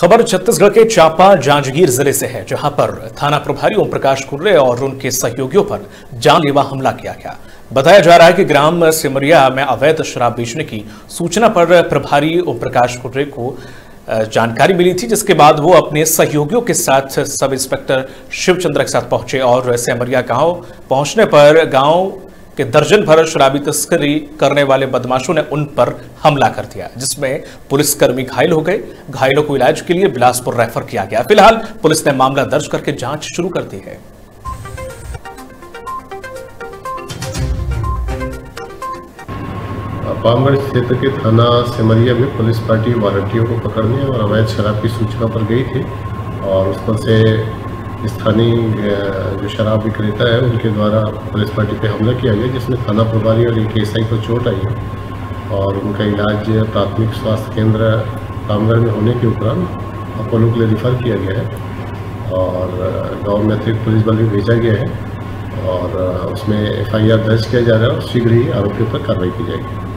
खबर छत्तीसगढ़ के चांपा जांजगीर ज़िले से है, जहाँ पर थाना प्रभारी ओम प्रकाश कुर्रे और उनके सहयोगियों पर जानलेवा हमला किया गया। बताया जा रहा है कि ग्राम सिमरिया में अवैध शराब बेचने की सूचना पर प्रभारी ओम प्रकाश कुर्रे को जानकारी मिली थी, जिसके बाद वो अपने सहयोगियों के साथ सब इंस्पेक्टर शिवचंद्र के साथ पहुँचे और सेमरिया गाँव पहुँचने पर गाँव कि दर्जन भर शराबी तस्करी करने वाले बदमाशों ने उन पर हमला कर दिया, जिसमें पुलिसकर्मी घायल हो गए। घायलों को इलाज के लिए बिलासपुर रेफर किया गया। फ़िलहाल पुलिस ने मामला दर्ज करके जाँच शुरू कर दी है। पामगढ़ क्षेत्र के थाना सिमरिया में पुलिस पार्टी वारंटियों को पकड़ने और अवैध शराब की सूचना पर गई थी और उस पर से स्थानीय जो शराब विक्रेता है, उनके द्वारा पुलिस पार्टी पे हमला किया गया, जिसमें थाना प्रभारी और एक एसआई को चोट आई है और उनका इलाज प्राथमिक स्वास्थ्य केंद्र रामगढ़ में होने के उपरांत अपोलो के लिए रिफ़र किया गया है और गाँव में अतिरिक्त पुलिस बल भी भेजा गया है और उसमें एफआईआर दर्ज किया जा रहा है और शीघ्र ही आरोपियों पर कार्रवाई की जाएगी।